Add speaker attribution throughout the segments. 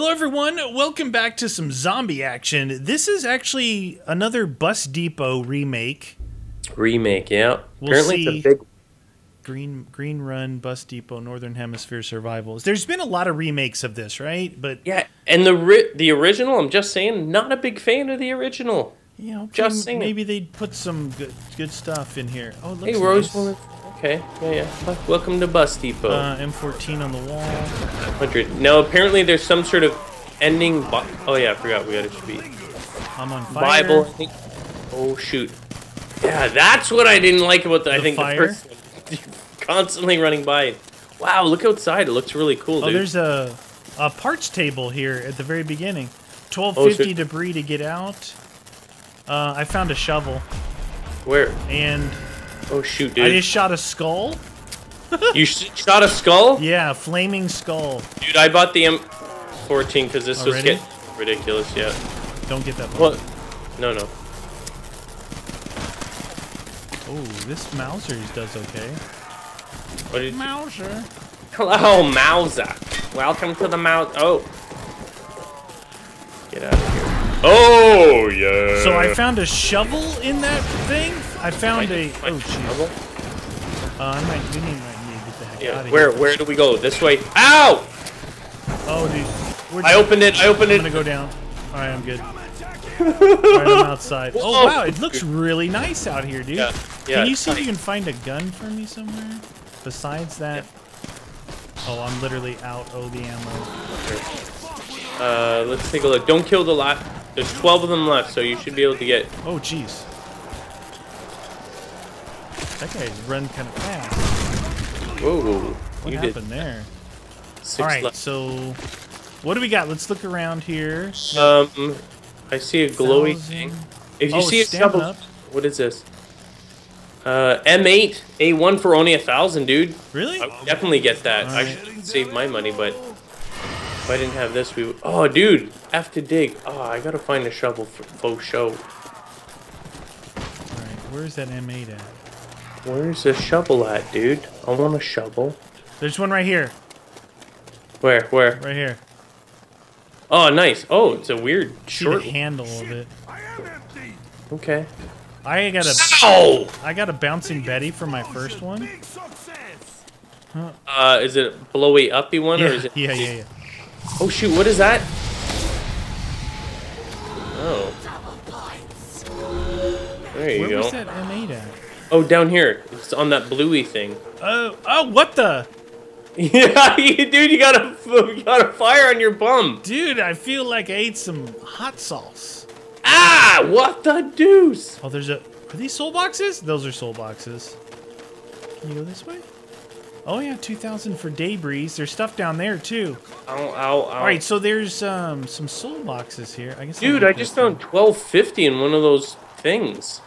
Speaker 1: Hello, everyone. Welcome back to some zombie action. This is actually another Bus Depot remake.
Speaker 2: Remake, yeah.
Speaker 1: We'll
Speaker 2: Apparently
Speaker 1: see.
Speaker 2: it's a big
Speaker 1: Green Green Run Bus Depot Northern Hemisphere Survivals. There's been a lot of remakes of this, right? But
Speaker 2: Yeah, and the ri- the original, I'm just saying, not a big fan of the original.
Speaker 1: you know,
Speaker 2: Just
Speaker 1: maybe,
Speaker 2: saying.
Speaker 1: maybe they'd put some good good stuff in here. Oh,
Speaker 2: Hey, Rose.
Speaker 1: nice.
Speaker 2: Woman. Okay, yeah, yeah. Welcome to Bus Depot.
Speaker 1: Uh, M14 on the wall.
Speaker 2: 100. Now, apparently there's some sort of ending. Oh, yeah, I forgot. We gotta be
Speaker 1: I'm on fire.
Speaker 2: Bible. I think. Oh, shoot. Yeah, that's what I didn't like about the. I think
Speaker 1: fire?
Speaker 2: the first one. Constantly running by. Wow, look outside. It looks really cool,
Speaker 1: Oh,
Speaker 2: dude.
Speaker 1: there's a a parts table here at the very beginning. 1250
Speaker 2: shit.
Speaker 1: debris to get out. Uh, I found a shovel
Speaker 2: Where?
Speaker 1: and
Speaker 2: Oh, shoot, dude.
Speaker 1: I just shot a skull.
Speaker 2: You sh- shot a skull?
Speaker 1: Yeah, flaming skull.
Speaker 2: Dude, I bought the M14 because this was getting ridiculous. Yeah.
Speaker 1: Don't get that.
Speaker 2: What? No, no.
Speaker 1: Oh, this Mauser does okay.
Speaker 2: What did you...
Speaker 1: Mauser.
Speaker 2: Hello, Mauser. Welcome to the Mouse. Oh. Get out of here. Oh, yeah.
Speaker 1: So I found a shovel in that thing. I found a. Oh,
Speaker 2: might-
Speaker 1: jeez. Uh, I might. We need, might need to get the heck out of
Speaker 2: where
Speaker 1: here.
Speaker 2: where do we go? This way. Ow!
Speaker 1: Oh, dude. Where'd
Speaker 2: I
Speaker 1: you-
Speaker 2: opened it. I opened it.
Speaker 1: I'm
Speaker 2: it.
Speaker 1: gonna go down. All right, I'm good. All right, I'm outside. Oh
Speaker 2: Whoa.
Speaker 1: wow, it looks really nice out here, dude.
Speaker 2: Yeah, yeah,
Speaker 1: Can you
Speaker 2: it's
Speaker 1: see if you can find a gun for me somewhere? Besides that. Oh, I'm literally out. Oh, the ammo.
Speaker 2: Uh, let's take a look. Don't kill the lot. There's 12 of them left, so you should be able to get.
Speaker 1: Oh, jeez. That guy's run kind of fast.
Speaker 2: Whoa!
Speaker 1: What
Speaker 2: you
Speaker 1: happened there?
Speaker 2: did six
Speaker 1: All right,
Speaker 2: left.
Speaker 1: so what do we got? Let's look around here.
Speaker 2: Um, I see a glowy
Speaker 1: Thousand.
Speaker 2: thing. If you
Speaker 1: Oh,
Speaker 2: see a
Speaker 1: stamina
Speaker 2: shovel,
Speaker 1: up.
Speaker 2: what is this? Uh, M8, A1 for only a thousand, dude.
Speaker 1: Really?
Speaker 2: I would definitely get that. I should save my money, but if I didn't have this, we would. Oh, dude, Have to dig. Oh, I gotta find a shovel for faux show.
Speaker 1: All right, where's that M8 at?
Speaker 2: Where's the shovel at, dude? I want a shovel.
Speaker 1: There's one right here.
Speaker 2: Where? Where?
Speaker 1: Right here.
Speaker 2: Oh, nice. Oh, it's a weird
Speaker 1: See
Speaker 2: short.
Speaker 1: the handle of it.
Speaker 2: Okay.
Speaker 1: I got a
Speaker 2: Ow!
Speaker 1: I got a bouncing Betty for my first one.
Speaker 2: Uh, is it a blowy uppy one, or is it?
Speaker 1: yeah, yeah, yeah.
Speaker 2: Oh shoot! What is that? Oh. There you
Speaker 1: Where
Speaker 2: go.
Speaker 1: was that M8 at?
Speaker 2: Oh, down here. It's on that bluey thing.
Speaker 1: Oh, oh, what the?
Speaker 2: Yeah, you- dude, you got a you got a fire on your bum.
Speaker 1: Dude, I feel like I ate some hot sauce.
Speaker 2: Ah, what the deuce?
Speaker 1: Oh, there's a. Are these soul boxes? Those are soul boxes. Can you go this way? Oh yeah, 2,000 for debris. There's stuff down there too.
Speaker 2: Ow, ow, ow.
Speaker 1: All right, so there's um some soul boxes here. I guess.
Speaker 2: Dude, I just found twelve fifty in one of those things.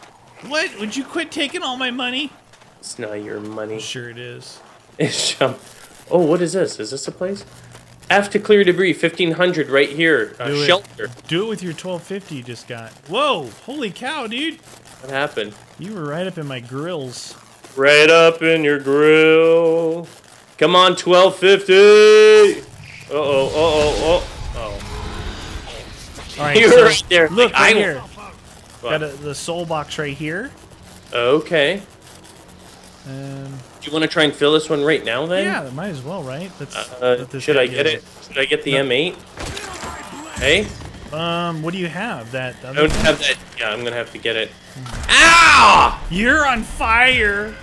Speaker 1: What? Would you quit taking all my money?
Speaker 2: It's not your money.
Speaker 1: Sure it is.
Speaker 2: It's um, Oh, what is this? Is this a place? F to clear debris, fifteen hundred right here. Uh,
Speaker 1: Do it.
Speaker 2: shelter.
Speaker 1: Do it with your 1250 you just got. Whoa! Holy cow, dude!
Speaker 2: What happened?
Speaker 1: You were right up in my grills.
Speaker 2: Right up in your grill. Come on, twelve fifty. Uh oh, uh oh, oh.
Speaker 1: All right,
Speaker 2: You're
Speaker 1: so
Speaker 2: right there.
Speaker 1: look
Speaker 2: I
Speaker 1: right here.
Speaker 2: What?
Speaker 1: Got a, the soul box right here.
Speaker 2: Okay.
Speaker 1: Um,
Speaker 2: Do you want to try and fill this one right now then?
Speaker 1: yeah, might as well, right?
Speaker 2: Uh, should I get it? Should I get the
Speaker 1: No.
Speaker 2: M8? Hey,
Speaker 1: Um, what do you have? That
Speaker 2: I don't have that. Yeah, I'm gonna have to get it. Ow!
Speaker 1: You're on fire.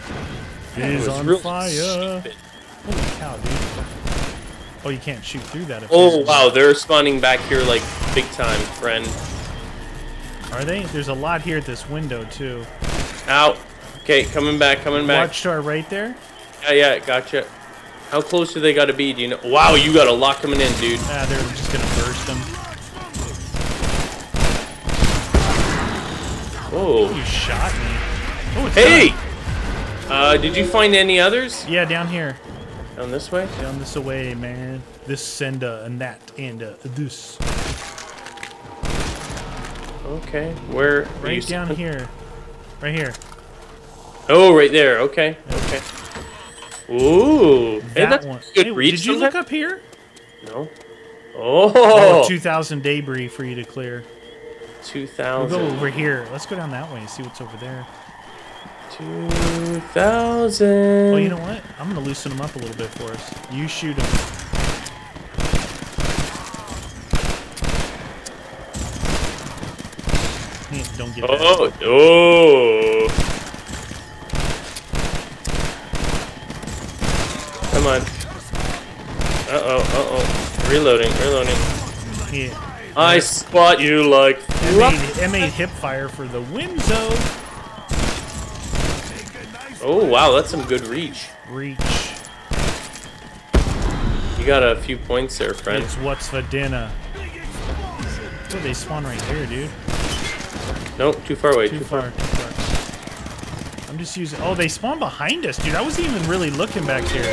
Speaker 1: Is on
Speaker 2: really
Speaker 1: fire.
Speaker 2: stupid.
Speaker 1: Holy cow, dude! Oh, you can't shoot through that. if
Speaker 2: Oh wow, they're spawning back here like big time, friend.
Speaker 1: Are they? There's a lot here at this window too.
Speaker 2: Ow. Okay, coming back, coming back.
Speaker 1: Watch to right there.
Speaker 2: Yeah, yeah, gotcha. How close do they gotta be? Do you know? Wow, you got a lot coming in, dude.
Speaker 1: Ah, they're just gonna burst them.
Speaker 2: Oh.
Speaker 1: You shot me. Oh,
Speaker 2: Hey! Uh, did you find any others?
Speaker 1: Yeah, down here.
Speaker 2: Down this way?
Speaker 1: Down this away, man. This send a, and that and a this.
Speaker 2: Okay. Where? are you
Speaker 1: Right down here. Right here.
Speaker 2: Oh, right there. Okay. Okay. Ooh. Hey,
Speaker 1: That
Speaker 2: that's
Speaker 1: one.
Speaker 2: good
Speaker 1: Hey,
Speaker 2: reach.
Speaker 1: did you look up here?
Speaker 2: No. Oh,
Speaker 1: Oh, 2,000 debris for you to clear. We'll go over here. Let's go down that way and see what's over there.
Speaker 2: 2,000.
Speaker 1: Oh, you know what? I'm going to loosen them up a little bit for us. You shoot them. Don't get that.
Speaker 2: Oh, oh. Come on. Uh-oh, uh-oh. Reloading, reloading.
Speaker 1: Yeah.
Speaker 2: I spot you like...
Speaker 1: M8, M8 hip fire for the Winzo.
Speaker 2: Oh, wow, that's some good reach.
Speaker 1: Reach.
Speaker 2: You got a few points there, friend.
Speaker 1: It's what's for dinner. Oh, they spawn right there, dude.
Speaker 2: Nope, too far away,
Speaker 1: Too
Speaker 2: too,
Speaker 1: far,
Speaker 2: far.
Speaker 1: too far. I'm just using. Oh, they spawn behind us, dude. I wasn't even really looking back here.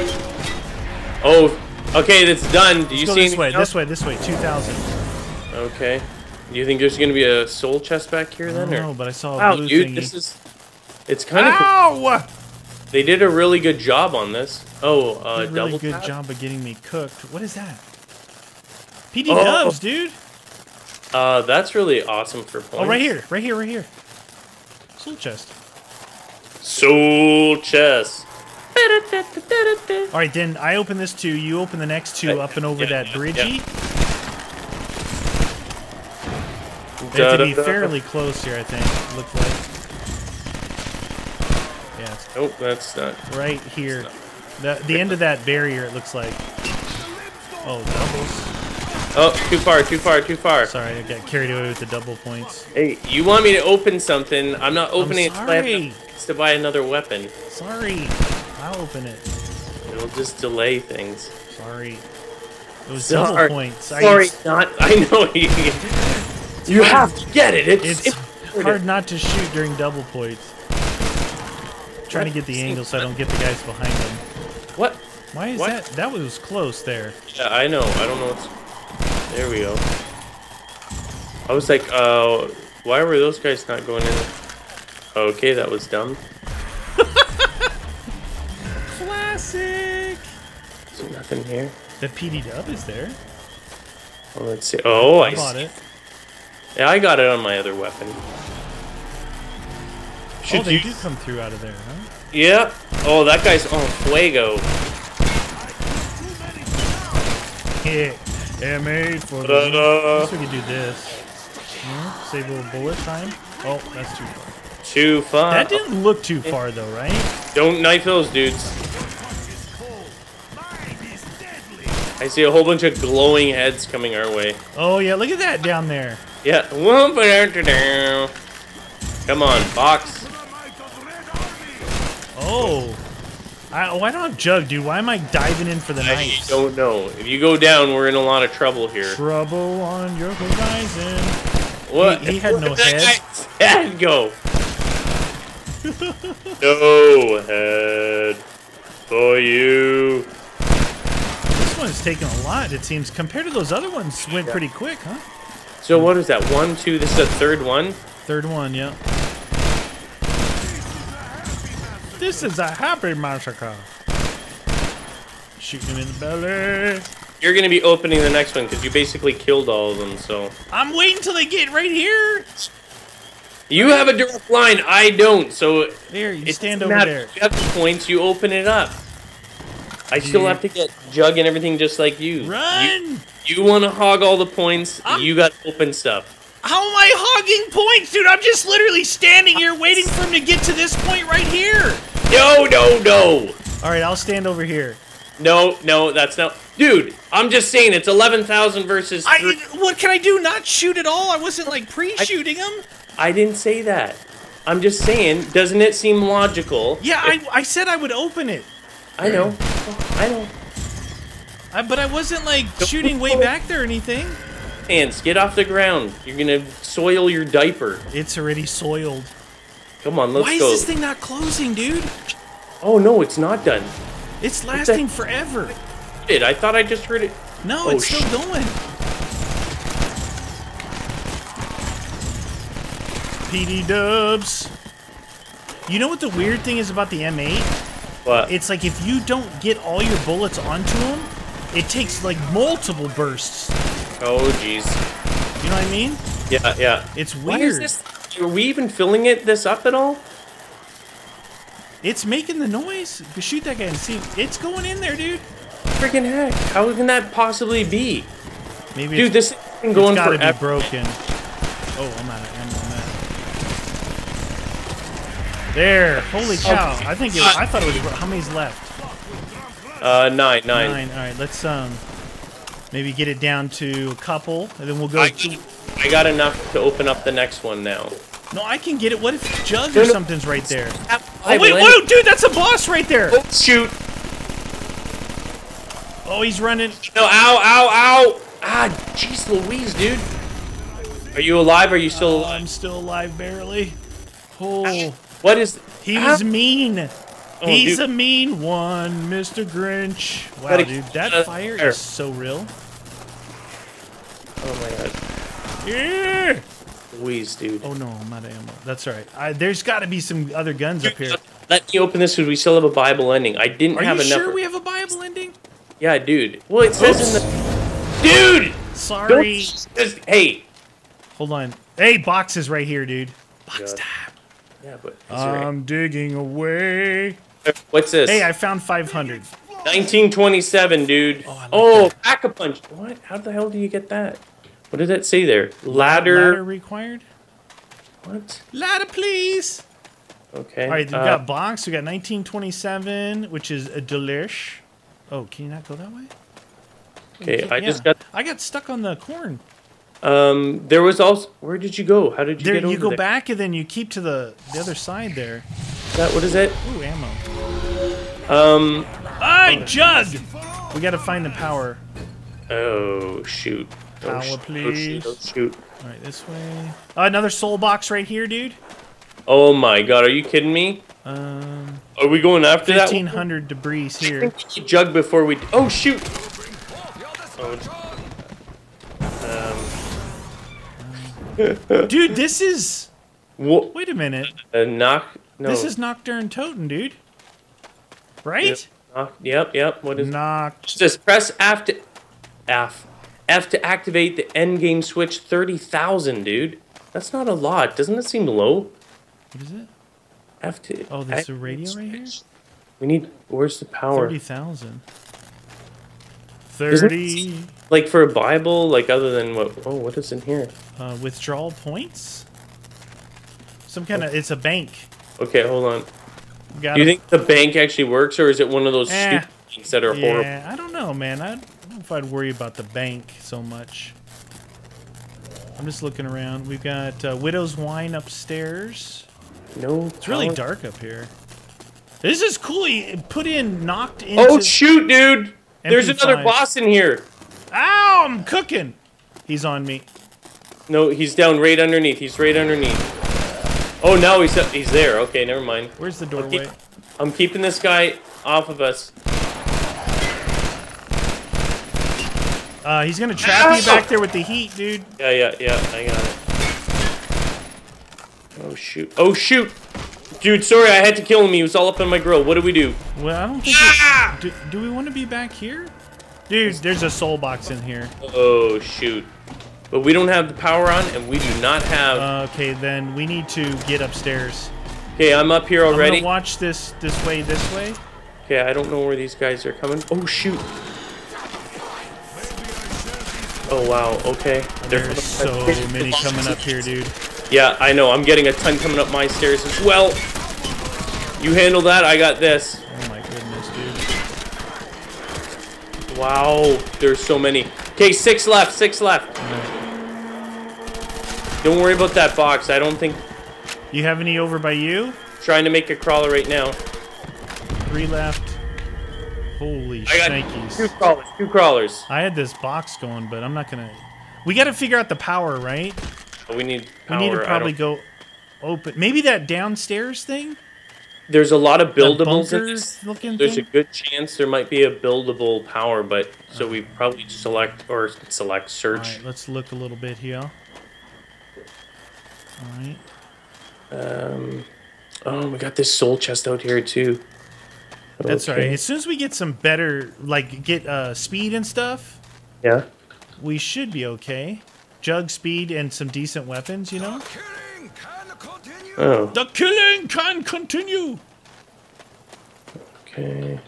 Speaker 2: Oh, okay, that's done. Do you
Speaker 1: Go
Speaker 2: see
Speaker 1: this way,
Speaker 2: anything
Speaker 1: this way, this way. 2,000.
Speaker 2: Okay. Do you think there's gonna be a soul chest back here
Speaker 1: I
Speaker 2: then?
Speaker 1: don't
Speaker 2: Or?
Speaker 1: know, but I saw a
Speaker 2: Wow,
Speaker 1: blue
Speaker 2: dude,
Speaker 1: thingy.
Speaker 2: this is... It's kind of...
Speaker 1: Ow!
Speaker 2: They did a really good job on this. Oh, uh,
Speaker 1: Did a really
Speaker 2: double
Speaker 1: good
Speaker 2: tap?
Speaker 1: job of getting me cooked. What is that? PD
Speaker 2: Oh.
Speaker 1: Dubs, dude.
Speaker 2: Uh, that's really awesome for points.
Speaker 1: Oh, right here, right here, right here. Soul chest.
Speaker 2: Soul chest.
Speaker 1: All right, then I open this two. You open the next two up and over
Speaker 2: yeah,
Speaker 1: that
Speaker 2: yeah,
Speaker 1: bridgey. They have to be fairly close here, I think. Looks like. Yeah, it's
Speaker 2: Nope, that's not.
Speaker 1: right here. The the end of that barrier. It looks like. Oh, doubles.
Speaker 2: Oh, too far, too far, too far.
Speaker 1: Sorry, I got carried away with the double points.
Speaker 2: Hey, you want me to open something? I'm not opening it until I have
Speaker 1: sorry.
Speaker 2: the- to buy another weapon.
Speaker 1: Sorry, I'll open it.
Speaker 2: It'll just delay things.
Speaker 1: Sorry. It was
Speaker 2: Sorry.
Speaker 1: double points. I-
Speaker 2: Sorry, not. I know you. You have to get it. It's,
Speaker 1: It's hard not to shoot during double points. trying to get the angle so I don't get the guys behind them.
Speaker 2: What?
Speaker 1: Why is
Speaker 2: What?
Speaker 1: that? That was close there.
Speaker 2: Yeah, I know. I don't know what's. There we go. I was like, uh, why were those guys not going in? Okay, that was dumb.
Speaker 1: Classic.
Speaker 2: Is there nothing here?
Speaker 1: The PD dub is there.
Speaker 2: Well, let's see. Oh, I,
Speaker 1: I bought
Speaker 2: see.
Speaker 1: it.
Speaker 2: Yeah, I got it on my other weapon.
Speaker 1: Oh,
Speaker 2: Should
Speaker 1: they
Speaker 2: you?
Speaker 1: do come through out of there, huh?
Speaker 2: Yeah. Oh, that guy's on fuego.
Speaker 1: Yeah. Yeah, made for the. I guess we could do this. Yeah, save a little bullet time. Oh, that's too far.
Speaker 2: Too far.
Speaker 1: That didn't look too far though, right?
Speaker 2: Don't knife those dudes. I see a whole bunch of glowing heads coming our way.
Speaker 1: Oh yeah, look at that down there.
Speaker 2: Yeah. Come on, box.
Speaker 1: Oh. I, I don't jug, dude. Why am I diving in for the
Speaker 2: night?
Speaker 1: I
Speaker 2: don't know. If you go down, we're in a lot of trouble here.
Speaker 1: Trouble on your horizon.
Speaker 2: What?
Speaker 1: He- he had no head.
Speaker 2: head go? no head for you.
Speaker 1: This one's taking a lot, it seems. Compared to those other ones, went pretty quick, huh?
Speaker 2: So what is that? One, two. This is the third one.
Speaker 1: Third one, yeah. This is a happy massacre. Shooting him in the belly.
Speaker 2: You're gonna be opening the next one because you basically killed all of them. So
Speaker 1: I'm waiting till they get right here.
Speaker 2: you have a direct line. I don't. So
Speaker 1: There, you stand over there.
Speaker 2: You have the points. You open it up. I still
Speaker 1: Yeah.
Speaker 2: have to get jug and everything just like you. You,
Speaker 1: Run!
Speaker 2: you want to hog all the points.
Speaker 1: I'm-
Speaker 2: You got open stuff.
Speaker 1: How am I hogging points, dude? I'm just literally standing here waiting for him to get to this point right here.
Speaker 2: No, no, no.
Speaker 1: All right, I'll stand over here.
Speaker 2: No, no, that's not. Dude, I'm just saying it's 11,000 versus.
Speaker 1: I what can I do? Not shoot at all? I wasn't like pre-shooting him.
Speaker 2: I didn't say that. I'm just saying, doesn't it seem logical?
Speaker 1: Yeah, I, I said I would open it,
Speaker 2: I know. I know.
Speaker 1: I, but I wasn't like shooting way back there or anything.
Speaker 2: Hands, get off the ground. You're gonna soil your diaper.
Speaker 1: It's already soiled.
Speaker 2: Come on, let's
Speaker 1: Why is
Speaker 2: go.
Speaker 1: this thing not closing, dude?
Speaker 2: Oh no, it's not done.
Speaker 1: It's lasting forever.
Speaker 2: Did I thought I just heard it?
Speaker 1: No,
Speaker 2: Oh,
Speaker 1: it's still
Speaker 2: sh-
Speaker 1: going. PD dubs. You know what the weird thing is about the M8?
Speaker 2: What?
Speaker 1: It's like if you don't get all your bullets onto him, it takes like multiple bursts
Speaker 2: Oh, jeez.
Speaker 1: You know what I mean?
Speaker 2: Yeah, yeah.
Speaker 1: It's weird.
Speaker 2: Why is this? Are we even filling it this up at all?
Speaker 1: It's making the noise. Go Shoot that guy and see. It's going in there, dude.
Speaker 2: Freaking heck! How can that possibly be?
Speaker 1: Maybe
Speaker 2: Dude,
Speaker 1: it's,
Speaker 2: this has been
Speaker 1: it's
Speaker 2: going
Speaker 1: gotta
Speaker 2: forever.
Speaker 1: be broken. Oh, I'm out of ammo on that. There. Holy cow. I think it, I thought it was. How many's left?
Speaker 2: Uh, nine, nine.
Speaker 1: Nine. All right. Let's um, maybe get it down to a couple, and then we'll go.
Speaker 2: I, I got enough to open up the next one now.
Speaker 1: no, I can get it. What if Jug
Speaker 2: No,
Speaker 1: or
Speaker 2: no.
Speaker 1: something's right there?
Speaker 2: Oh,
Speaker 1: Oh wait, whoa, dude, that's a boss right there.
Speaker 2: Oh, shoot!
Speaker 1: Oh, he's running.
Speaker 2: No, ow, ow, ow! Ah, jeez Louise, dude. Are you alive? Are you still
Speaker 1: Oh,
Speaker 2: alive?
Speaker 1: I'm still alive, barely. Oh,
Speaker 2: What is...
Speaker 1: he
Speaker 2: Ow.
Speaker 1: was mean.
Speaker 2: Oh,
Speaker 1: He's
Speaker 2: dude.
Speaker 1: a mean one, Mr. Grinch. Wow,
Speaker 2: Gotta
Speaker 1: dude, that
Speaker 2: that
Speaker 1: fire
Speaker 2: there.
Speaker 1: is so real.
Speaker 2: Oh my god.
Speaker 1: Yeah.
Speaker 2: Louise, dude.
Speaker 1: Oh no, I'm out of ammo. That's all right. I, there's got to be some other guns up here.
Speaker 2: Let me open this because we still have a Bible ending. I didn't
Speaker 1: Are
Speaker 2: have
Speaker 1: you sure we have a Bible ending?
Speaker 2: Yeah, dude. Well, it says in the... Dude!
Speaker 1: Sorry.
Speaker 2: Don't... Hey!
Speaker 1: Hold on. Hey, boxes right here, dude. Box
Speaker 2: God.
Speaker 1: time.
Speaker 2: Yeah, but...
Speaker 1: I'm digging away.
Speaker 2: What's this?
Speaker 1: Hey, I found 500.
Speaker 2: 1927, dude.
Speaker 1: Oh, like
Speaker 2: Oh, pack a punch. What? How the hell do you get that? What did that say there?
Speaker 1: Ladder
Speaker 2: Ladder.
Speaker 1: required.
Speaker 2: What?
Speaker 1: Ladder, please.
Speaker 2: Okay.
Speaker 1: All right, we
Speaker 2: uh,
Speaker 1: got box. We got 1927, which is a delish. Oh, can you not go that way?
Speaker 2: Okay,
Speaker 1: Okay,
Speaker 2: I
Speaker 1: yeah.
Speaker 2: just got.
Speaker 1: I got stuck on the corn.
Speaker 2: Um, there was also. Where did you go? How did you
Speaker 1: There,
Speaker 2: get over
Speaker 1: you go
Speaker 2: there?
Speaker 1: back and then you keep to the the other side there.
Speaker 2: Is that what is it?
Speaker 1: Ooh, ammo.
Speaker 2: Um.
Speaker 1: Hey, Jug! We got to find the power.
Speaker 2: Oh shoot. Oh,
Speaker 1: Power,
Speaker 2: sh- oh,
Speaker 1: please.
Speaker 2: shoot, oh, shoot.
Speaker 1: All right, this way. Uh, another soul box right here, dude.
Speaker 2: Oh my god, are you kidding me?
Speaker 1: Um,
Speaker 2: Are we going after that?
Speaker 1: 1500 debris here.
Speaker 2: think we should jug before we. Oh shoot! Oh.
Speaker 1: Dude, this is.
Speaker 2: What?
Speaker 1: Wait a minute.
Speaker 2: A knock? No.
Speaker 1: This is Nocturne Totem, dude. Right?
Speaker 2: Knock. Yep. Yep. What is?
Speaker 1: Noct.
Speaker 2: Just press F to F. F to activate the end game switch. Thirty thousand, dude. That's not a lot. Doesn't it seem low?
Speaker 1: What is it?
Speaker 2: F to.
Speaker 1: Oh, there's a radio right here?
Speaker 2: We need. Where's the power?
Speaker 1: 30,000.
Speaker 2: Isn't it-
Speaker 1: 30
Speaker 2: Like for a Bible, like other than what? Oh, what is in here?
Speaker 1: uh, withdrawal points? Some kind of. It's a bank.
Speaker 2: Okay, hold on. Do you think the bank actually works, or is it one of those
Speaker 1: Eh.
Speaker 2: stupid banks that are horrible?
Speaker 1: Yeah, I don't know, man. I don't know if I'd worry about the bank so much. I'm just looking around. We've got uh, Widow's Wine upstairs.
Speaker 2: No,
Speaker 1: It's really dark up here. This is cool. You put in knocked in.
Speaker 2: Oh shoot, dude! There's another
Speaker 1: MP5.
Speaker 2: boss in here.
Speaker 1: Ow! I'm cooking. He's on me.
Speaker 2: No, he's down right underneath. He's right underneath. Oh, now he's up. he's there. Okay, never mind.
Speaker 1: Where's the doorway?
Speaker 2: I'm keeping this guy off of us.
Speaker 1: Uh, he's gonna trap you back there with the heat, dude.
Speaker 2: Yeah, yeah, yeah. I got it. Oh shoot! Oh shoot! Dude, sorry, I had to kill him. He was all up on my grill. What do we do?
Speaker 1: Well, I don't think. We, do, do we want to be back here? Dude, there's a soul box in here.
Speaker 2: Oh shoot! But we don't have the power on, and we do not have.
Speaker 1: Uh, okay, then we need to get upstairs.
Speaker 2: okay, I'm up here
Speaker 1: I'm
Speaker 2: already.
Speaker 1: gonna watch this this way, this way.
Speaker 2: Okay, I don't know where these guys are coming. Oh shoot! Oh wow. Okay.
Speaker 1: There's so many coming up here, dude.
Speaker 2: Yeah, I know. I'm getting a ton coming up my stairs as well. You handle that. I got this. Wow. There's so many. Okay, six left. Six left. Don't worry about that box. I don't think.
Speaker 1: You have any over by you?
Speaker 2: Trying to make a crawler right now.
Speaker 1: Three left. Holy
Speaker 2: I got two crawlers. Two crawlers.
Speaker 1: I had this box going, but I'm not gonna. We got to figure out the power, right?
Speaker 2: We need power.
Speaker 1: We need to probably go open. Maybe that downstairs thing.
Speaker 2: There's a lot of
Speaker 1: That
Speaker 2: buildables in
Speaker 1: bunker
Speaker 2: this.
Speaker 1: looking
Speaker 2: There's a good chance there might be a buildable power, but so we probably select or select search.
Speaker 1: right, let's look a little bit here. All right.
Speaker 2: Um, oh, we got this soul chest out here too.
Speaker 1: That's all
Speaker 2: Okay.
Speaker 1: right. As soon as we get some better, like get uh, speed and stuff,
Speaker 2: Yeah.
Speaker 1: we should be okay. Jug speed and some decent weapons, you know?
Speaker 3: Killing can continue.
Speaker 2: Oh,
Speaker 1: The killing can continue!
Speaker 2: okay.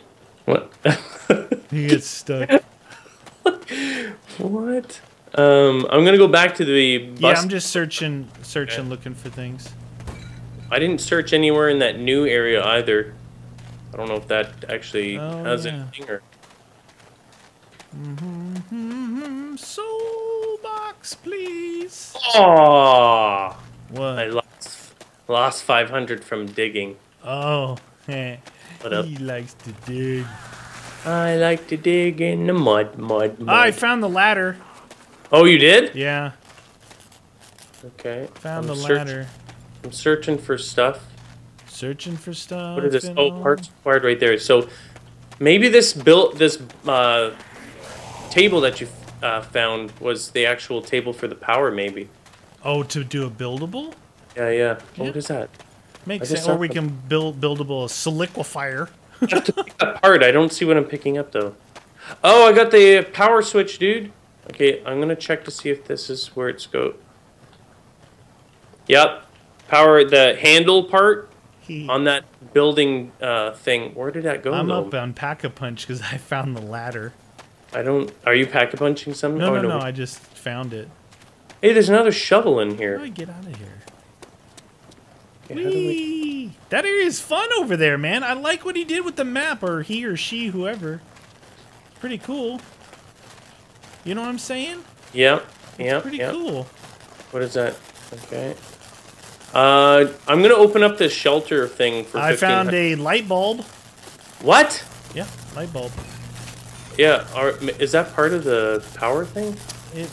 Speaker 2: What?
Speaker 1: He gets stuck.
Speaker 2: what? Um, I'm gonna go back to the bus.
Speaker 1: yeah, I'm just searching, searching, looking for things.
Speaker 2: I didn't search anywhere in that new area either. I don't know if that actually
Speaker 1: Oh,
Speaker 2: has
Speaker 1: yeah.
Speaker 2: anything or.
Speaker 1: Mm-hmm. mm -hmm. Soul box, please.
Speaker 2: I
Speaker 1: What?
Speaker 2: Lost lost 500 from digging.
Speaker 1: Oh.
Speaker 2: What up?
Speaker 1: he likes to dig.
Speaker 2: I like to dig in the mud, mud, mud.
Speaker 1: I found the ladder.
Speaker 2: oh, you did?
Speaker 1: Yeah,
Speaker 2: Okay.
Speaker 1: found
Speaker 2: I'm
Speaker 1: the ladder.
Speaker 2: I'm searching for stuff.
Speaker 1: Searching for stuff.
Speaker 2: What is this? Oh, parts acquired right there. So maybe this built this uh, table that you uh, found was the actual table for the power. Maybe.
Speaker 1: Oh, to do a buildable?
Speaker 2: Yeah, yeah.
Speaker 1: Yeah.
Speaker 2: What is that?
Speaker 1: Makes sense. Or we can build buildable a solidifier.
Speaker 2: That part. I don't see what I'm picking up though. Oh, I got the power switch, dude. Okay, I'm gonna check to see if this is where it's go. Yep. Power the handle part
Speaker 1: He,
Speaker 2: on that building uh, thing. Where did that go?
Speaker 1: I'm
Speaker 2: though?
Speaker 1: up on pack a punch because I found the ladder.
Speaker 2: I don't. Are you pack a punching something?
Speaker 1: No,
Speaker 2: Oh,
Speaker 1: no, no. I just found it.
Speaker 2: Hey, there's another shovel in
Speaker 1: How do
Speaker 2: here.
Speaker 1: I get out of here?
Speaker 2: Okay, how do we-
Speaker 1: Whee! That area is fun over there, man. I like what he did with the map, or he or she, whoever. Pretty cool. You know what I'm saying?
Speaker 2: Yeah, yeah,
Speaker 1: Pretty
Speaker 2: yeah.
Speaker 1: cool.
Speaker 2: What is that? Okay. Uh, I'm gonna open up this shelter thing for.
Speaker 1: I found a light bulb.
Speaker 2: What?
Speaker 1: Yeah, light bulb.
Speaker 2: Yeah. Are, is that part of the power thing?
Speaker 1: It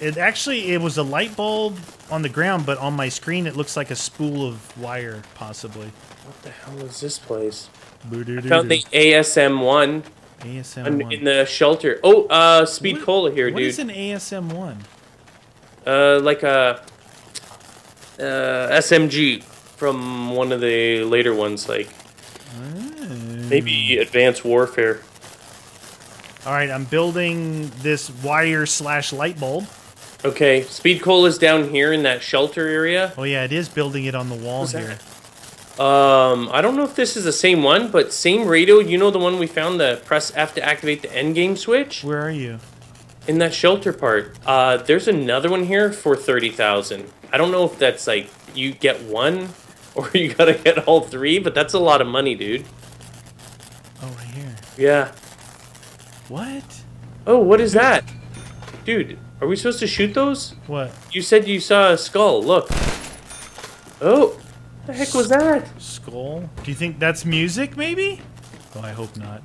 Speaker 1: it actually it was a light bulb on the ground, but on my screen it looks like a spool of wire, possibly.
Speaker 2: What the hell is this place?
Speaker 1: Boo-doo-doo-doo.
Speaker 2: Found the ASM one
Speaker 1: ASM one
Speaker 2: in the shelter. Oh, uh, speed
Speaker 1: What-
Speaker 2: cola here,
Speaker 1: What
Speaker 2: dude.
Speaker 1: is an ASM one?
Speaker 2: Uh, like a uh, SMG from one of the later ones, like maybe Advanced Warfare.
Speaker 1: All right, I'm building this wire slash light bulb.
Speaker 2: Okay, speed cola is down here in that shelter area.
Speaker 1: Oh yeah, it is building it on the wall
Speaker 2: What's that?
Speaker 1: here.
Speaker 2: Um, I don't know if this is the same one, but same radio. You know the one we found the press F to activate the end game switch
Speaker 1: Where are you?
Speaker 2: in that shelter part. Uh, there's another one here for thirty thousand. I don't know if that's like you get one or you gotta get all three, but that's a lot of money, dude.
Speaker 1: Oh, right here.
Speaker 2: Yeah.
Speaker 1: What?
Speaker 2: Oh, what is that, dude? Are we supposed to shoot those?
Speaker 1: What?
Speaker 2: You said you saw a skull. Look. Oh, the heck was that?
Speaker 1: Skull? Do you think that's music, maybe? Oh, I hope not.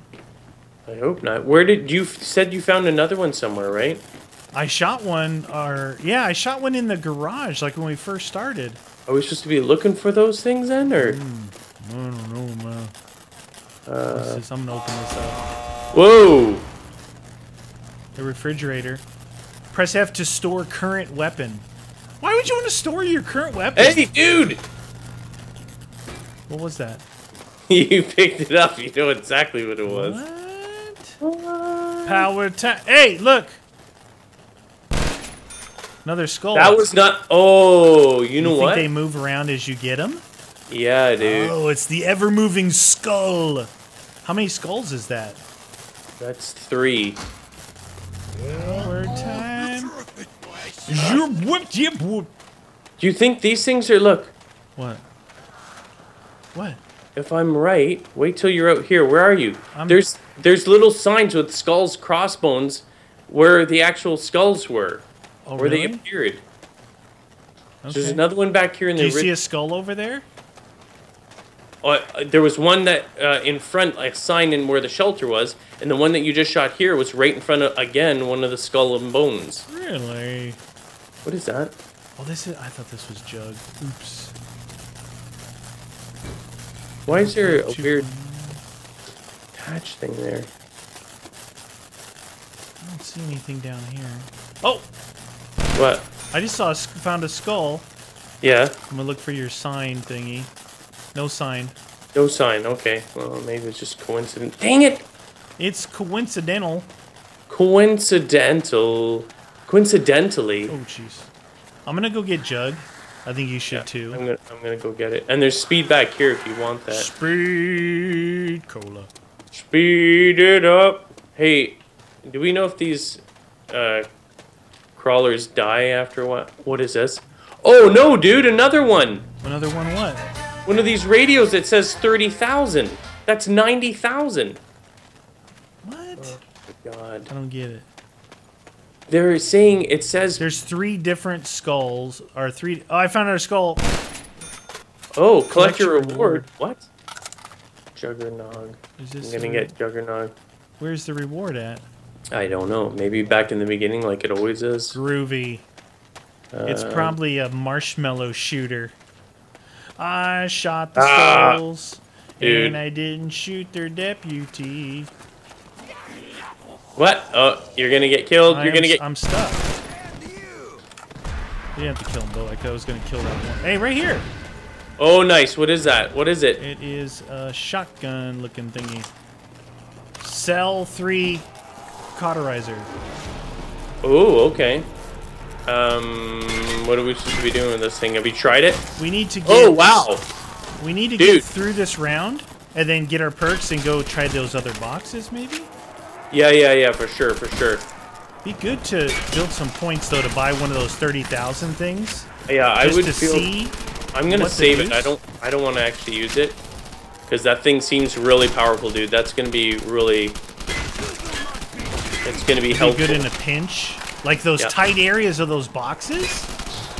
Speaker 2: I hope not. Where did you said you found another one somewhere, right?
Speaker 1: I shot one, or yeah, I shot one in the garage, like when we first started.
Speaker 2: Are we supposed to be looking for those things then, or?
Speaker 1: I don't know, man.
Speaker 2: Uh?
Speaker 1: I'm gonna open this up.
Speaker 2: whoa!
Speaker 1: The refrigerator. Press F to store current weapon. Why would you want to store your current weapon?
Speaker 2: Hey, dude!
Speaker 1: What was that?
Speaker 2: you picked it up. You know exactly what it was.
Speaker 1: What? Power time. Hey, look. Another skull.
Speaker 2: That was not. Oh, you know
Speaker 1: you think
Speaker 2: what?
Speaker 1: they move around as you get them?
Speaker 2: Yeah, dude.
Speaker 1: Oh, it's the ever-moving skull. How many skulls is that?
Speaker 2: That's three.
Speaker 1: Power
Speaker 2: Do you think these things are? Look,
Speaker 1: What? What?
Speaker 2: if I'm right, wait till you're out here. Where are you?
Speaker 1: I'm-
Speaker 2: There's there's little signs with skulls, crossbones, where the actual skulls were,
Speaker 1: Oh,
Speaker 2: where
Speaker 1: really?
Speaker 2: they appeared. There's another one back here in the.
Speaker 1: Do you see a skull over there?
Speaker 2: Uh, there was one that uh, in front, like sign in where the shelter was, and the one that you just shot here was right in front of again one of the skull and bones.
Speaker 1: Really?
Speaker 2: What is that?
Speaker 1: Oh, this is. I thought this was Jug. Oops.
Speaker 2: Why is there a weird patch thing there?
Speaker 1: I don't see anything down here. Oh,
Speaker 2: What?
Speaker 1: I just saw a, found a skull.
Speaker 2: Yeah,
Speaker 1: I'm gonna look for your sign thingy. No sign.
Speaker 2: no sign. Okay, well maybe it's just coincidence. Dang it!
Speaker 1: It's coincidental.
Speaker 2: Coincidental. Coincidentally,
Speaker 1: Oh, jeez. I'm gonna go get Jug. I think you should
Speaker 2: yeah,
Speaker 1: too.
Speaker 2: I'm gonna I'm gonna go get it. And there's speed back here if you want that.
Speaker 1: Speed cola.
Speaker 2: Speed it up. Hey, do we know if these uh, crawlers die after a while? What is this? Oh no, dude! Another one.
Speaker 1: Another one. What?
Speaker 2: One of these radios that says thirty thousand. That's ninety thousand.
Speaker 1: What?
Speaker 2: God,
Speaker 1: I don't get it.
Speaker 2: They're saying it says.
Speaker 1: There's three different skulls, or three. Oh, I found our skull.
Speaker 2: Oh, collect
Speaker 1: collect
Speaker 2: your
Speaker 1: your
Speaker 2: reward. What? Juggernog.
Speaker 1: Is this?
Speaker 2: I'm gonna
Speaker 1: the-
Speaker 2: get Juggernog.
Speaker 1: Where's the reward at?
Speaker 2: I don't know. Maybe back in the beginning, like it always is.
Speaker 1: Groovy. It's
Speaker 2: Uh,
Speaker 1: probably a marshmallow shooter. I shot the
Speaker 2: Ah,
Speaker 1: skulls,
Speaker 2: dude.
Speaker 1: and I didn't shoot their deputy.
Speaker 2: What? Oh, you're gonna get killed.
Speaker 1: I
Speaker 2: You're
Speaker 1: am
Speaker 2: gonna get.
Speaker 1: I'm stuck.
Speaker 3: You.
Speaker 1: Didn't have to kill him though. Like I was gonna kill that one. Hey, right here.
Speaker 2: Oh, nice. What is that? What is it?
Speaker 1: It is a shotgun-looking thingy. Cell three cauterizer.
Speaker 2: Oh, okay. Um, what are we supposed to be doing with this thing? Have you tried it?
Speaker 1: We need to get.
Speaker 2: Oh, wow.
Speaker 1: We need to
Speaker 2: Dude.
Speaker 1: get through this round and then get our perks and go try those other boxes, maybe.
Speaker 2: Yeah, yeah, yeah, for sure, for sure.
Speaker 1: Be good to build some points though to buy one of those thirty thousand things.
Speaker 2: Yeah, I would
Speaker 1: to
Speaker 2: feel.
Speaker 1: see.
Speaker 2: I'm gonna save it. I don't. I don't want to actually use it because that thing seems really powerful, dude. That's gonna be really. It's gonna be
Speaker 1: Be
Speaker 2: helpful.
Speaker 1: good in a pinch. Like those
Speaker 2: Yeah.
Speaker 1: tight areas of those boxes.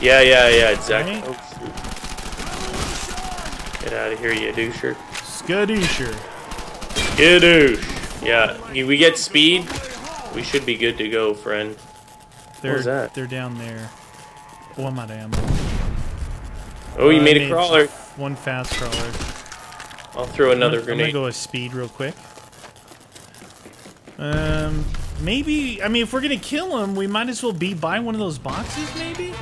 Speaker 2: Yeah, yeah, yeah, exactly.
Speaker 1: Right?
Speaker 2: Oh. Get out of here, you doucher.
Speaker 1: Skadoocher.
Speaker 2: Skadoosh. Yeah, we get speed. We should be good to go, friend.
Speaker 1: They're
Speaker 2: was that?
Speaker 1: they're down there. Oh, I'm out of ammo.
Speaker 2: Oh, you
Speaker 1: Uh,
Speaker 2: made a
Speaker 1: made
Speaker 2: crawler.
Speaker 1: One fast crawler.
Speaker 2: I'll throw another
Speaker 1: I'm gonna,
Speaker 2: grenade.
Speaker 1: I'm gonna go with speed real quick. Um, maybe. I mean, if we're gonna kill him, we might as well be by one of those boxes. Maybe.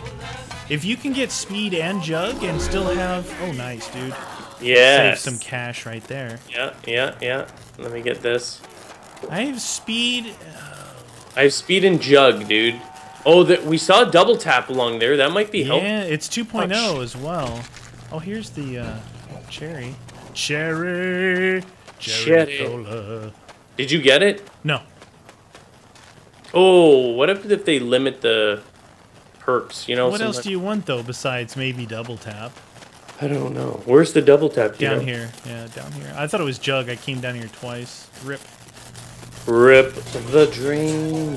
Speaker 1: If you can get speed and jug and still have, oh, nice, dude.
Speaker 2: Yeah.
Speaker 1: Save some cash right there.
Speaker 2: Yeah, yeah, yeah. Let me get this.
Speaker 1: I have speed.
Speaker 2: I have speed and jug, dude. Oh, that we saw a double tap along there. That might be helpful.
Speaker 1: Yeah, it's 2.0
Speaker 2: Oh,
Speaker 1: as well. Oh, here's the uh, cherry. Cherry.
Speaker 2: Cherry.
Speaker 1: cola.
Speaker 2: Did you get it?
Speaker 1: No.
Speaker 2: Oh, what if if they limit the perks? You know,
Speaker 1: What else do you want though besides maybe double tap?
Speaker 2: I don't know. Where's the double tap? do you
Speaker 1: Down
Speaker 2: know?
Speaker 1: here. Yeah, down here. I thought it was jug. I came down here twice. Rip.
Speaker 2: Rip the dream.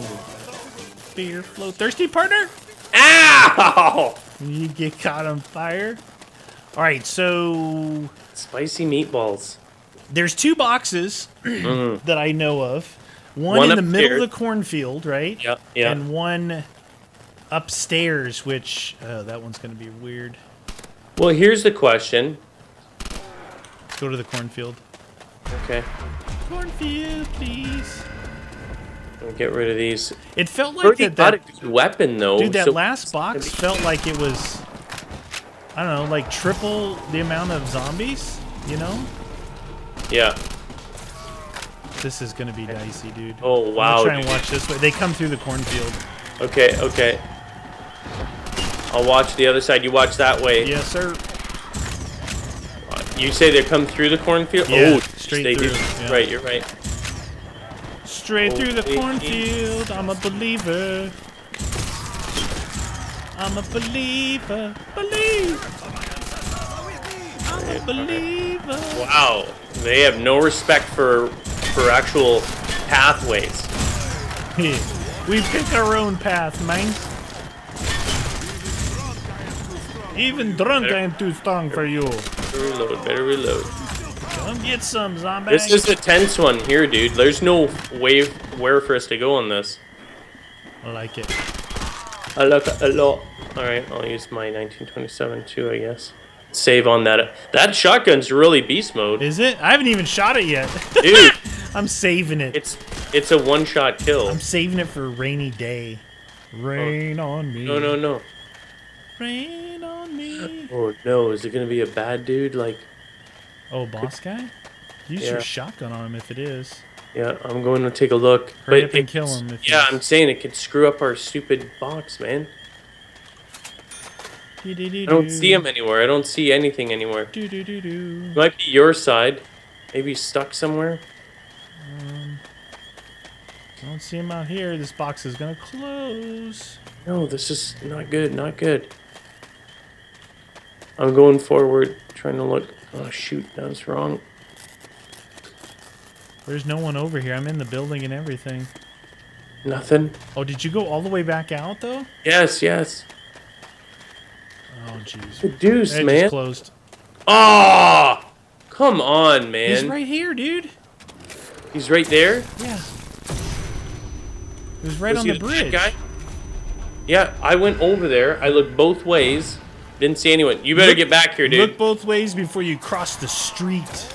Speaker 1: Beer flow. Thirsty partner?
Speaker 2: Ow!
Speaker 1: You get caught on fire. All right, so
Speaker 2: Spicy meatballs.
Speaker 1: there's two boxes mm-hmm. that I know of. One,
Speaker 2: One
Speaker 1: in the middle of the cornfield, right?
Speaker 2: Yeah, yeah.
Speaker 1: And one upstairs, which oh, that one's gonna be weird.
Speaker 2: Well, here's the question.
Speaker 1: Let's go to the cornfield.
Speaker 2: Okay,
Speaker 1: Cornfield, please.
Speaker 2: I'll get rid of these.
Speaker 1: It felt like that. that
Speaker 2: weapon though.
Speaker 1: dude, that
Speaker 2: so-
Speaker 1: last box felt like it was. I don't know, like triple the amount of zombies. You know,
Speaker 2: Yeah.
Speaker 1: this is gonna be dicey, dude.
Speaker 2: Oh
Speaker 1: I'm
Speaker 2: wow.
Speaker 1: gonna try and
Speaker 2: dude.
Speaker 1: watch this way. They come through the cornfield.
Speaker 2: Okay, okay. I'll watch the other side. You watch that way.
Speaker 1: Yes, sir.
Speaker 2: You say they come through the cornfield?
Speaker 1: Yeah,
Speaker 2: oh,
Speaker 1: straight
Speaker 2: they do.
Speaker 1: through, yeah.
Speaker 2: Right, you're right.
Speaker 1: Straight through the
Speaker 2: oh,
Speaker 1: cornfield. I'm a believer. I'm a believer. Believe. I'm a believer.
Speaker 2: Wow, they have no respect for for actual pathways.
Speaker 1: we pick our own path, man. Even drunk, I am too strong for you.
Speaker 2: Better reload, better reload.
Speaker 1: Come get some, zombie.
Speaker 2: This is a tense one here, dude. There's no way where for us to go on this.
Speaker 1: I like it.
Speaker 2: I like it a lot. All right, I'll use my 1927 too, I guess. Save on that. That shotgun's really beast mode,
Speaker 1: Is it? I haven't even shot it yet.
Speaker 2: dude.
Speaker 1: I'm saving it.
Speaker 2: It's it's a one-shot kill.
Speaker 1: I'm saving it for a rainy day. Oh. Rain on me.
Speaker 2: No, no, no.
Speaker 1: Rain me.
Speaker 2: Oh no, is it gonna be a bad dude? Like,
Speaker 1: Oh, boss guy? Use
Speaker 2: Yeah.
Speaker 1: your shotgun on him if it is.
Speaker 2: Yeah, I'm going to take a look.
Speaker 1: Hurry
Speaker 2: but
Speaker 1: up and
Speaker 2: it-
Speaker 1: kill him if
Speaker 2: Yeah,
Speaker 1: you-
Speaker 2: I'm saying it could screw up our stupid box, man. I don't see him anywhere. I don't see anything anywhere.
Speaker 1: Do do do do.
Speaker 2: Might be your side. Maybe he's stuck somewhere.
Speaker 1: I don't see him out here. This box is gonna close.
Speaker 2: No, this is not good. Not good. I'm going forward, trying to look. Oh shoot, that was wrong.
Speaker 1: There's no one over here. I'm in the building and everything.
Speaker 2: Nothing.
Speaker 1: Oh, did you go all the way back out though?
Speaker 2: Yes, yes.
Speaker 1: Oh, jeez.
Speaker 2: The deuce,
Speaker 1: It
Speaker 2: man.
Speaker 1: just closed.
Speaker 2: Ah, come on, man.
Speaker 1: He's right here, dude.
Speaker 2: He's right there.
Speaker 1: Yeah. He was right
Speaker 2: Was
Speaker 1: on
Speaker 2: he
Speaker 1: the bridge.
Speaker 2: guy? Yeah, I went over there. I looked both ways. Didn't see anyone. You better
Speaker 1: Look-
Speaker 2: get back here, dude.
Speaker 1: Look both ways before you cross the street.